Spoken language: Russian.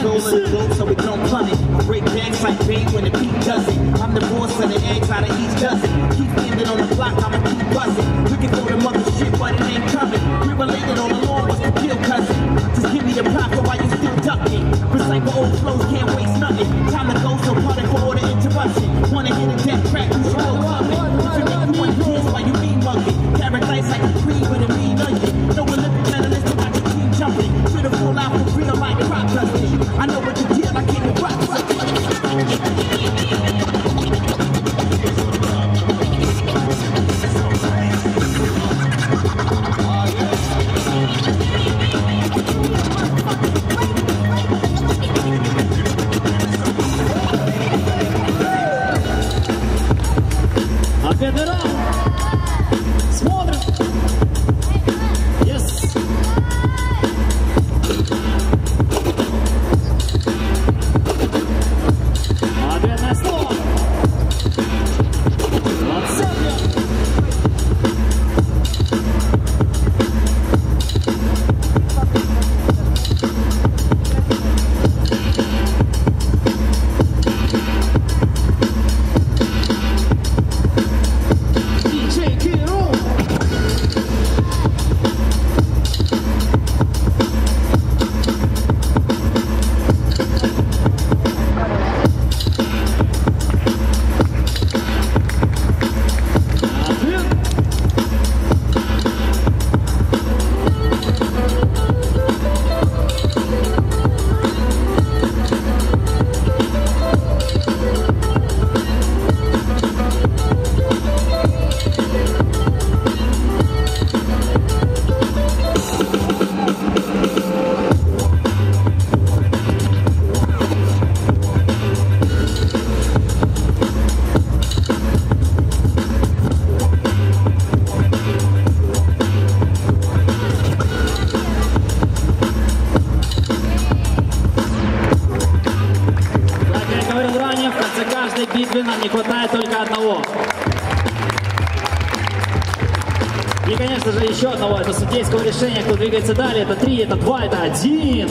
so we don't plummet. Break bags like bait when the beat does Federal. Битвы нам не хватает только одного. И, конечно же, еще одного. Это судейского решения, кто двигается далее. Это три, это два, это один.